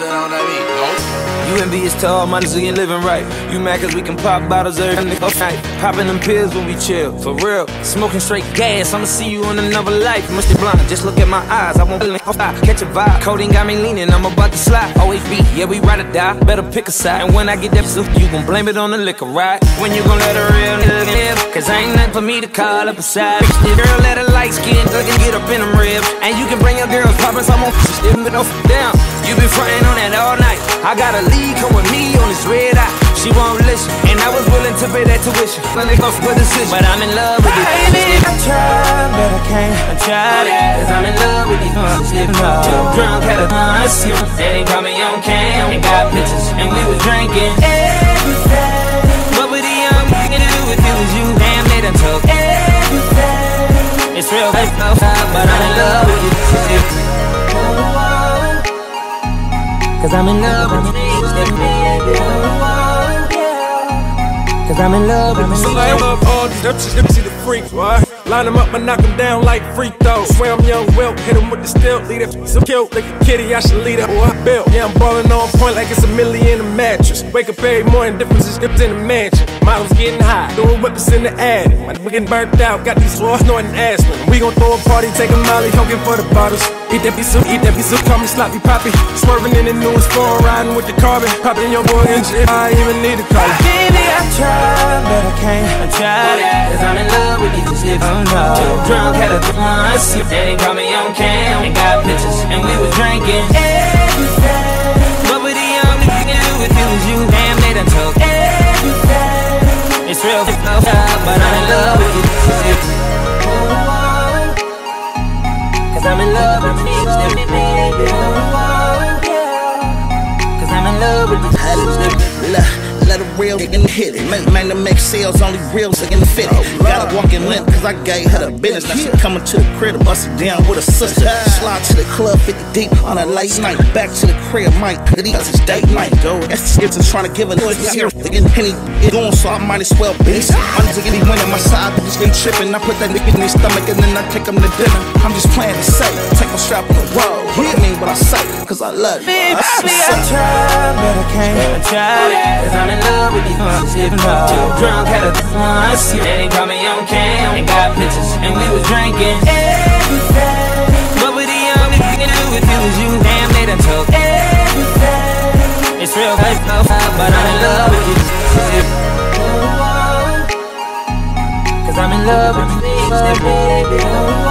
that on that beat. Nope. You and B is tall, my niggas ain't living right. You mad cause we can pop bottles every night. Popping them pills when we chill, for real. Smoking straight gas, I'ma see you in another life. Must be blind, just look at my eyes. I won't catch a vibe. Codeine got me leaning, I'm about to slide. Always be, yeah, we ride or die. Better pick a side. And when I get that soup, you gon' blame it on the liquor, right? When you gon' let a real nigga live? Cause ain't nothing for me to call up a side. Girl, let her light skin, and get up in them ribs. And you can bring your girls poppin', some on but no down. You been frontin' on that all night. I got a lead, come with me on this red eye. She won't listen, and I was willing to pay that tuition. Let it go for decision, but I'm in love with you. Baby, I tried, but I can't. I tried it, cause I'm in love with you. Too drunk, had a bus. They call me on cam, and got pictures, and we was drinking Cause I'm in love with you. Cause I'm in love with So I love all these let me see the freaks, why? Line them up and knock them down like free throws. Swear I'm young, Will, hit them with the steel, lead it so kill like a kitty, I should lead it, or I built. Yeah, I'm ballin' on point like it's a million in a mattress. Wake up every morning, differences skipped in the mansion. Models getting high, doing whippers in the attic. My we getting burnt out, got these floors snorting aspirin. We gon' throw a party, take a molly, hungry for the bottles. Eat that piece of, eat that piece of, call me sloppy poppy. Swerving in the newest phone, riding with the carbon. Popping your boy and shit, I even need a car. I tried, but I can't. I tried it, cause I'm in love with you. If I'm not too drunk, had a once. They call me on cam, and got pictures, and we was drinking everything. What would the young nigga do if it was you? Damn, they done took everything. It's real, but I'm in love with you. Cause I'm in love with you. Cause I'm in love with you. Let a real nigga hit it. Man, man, to make sales, only real nigga fit it. Gotta walk in limp, cause I gave her the business. Now she coming to the crib to bust it down with a sister. Slide to the club 50 deep on a late night. Back to the crib, might cause it's date night. Go, that's the skits trying to give a nigga here. Thinking penny it going, so I might as well be. I'm just getting winning my side, but just been tripping. I put that nigga in his stomach and then I take him to dinner. I'm just playing it safe. Take my strap on the road. What I mean what I say, cause I love you. Baby, That's I what's up. tried, but I can't. I tried it, cause I'm in love with you. If I'm too drunk, had a once. They call me on cam, and got pictures, and we was drinking everything. What would the young nigga do if it was you? Damn, they done took everything. It's real, but I'm in love with you. Oh. Cause I'm in love with you. Cause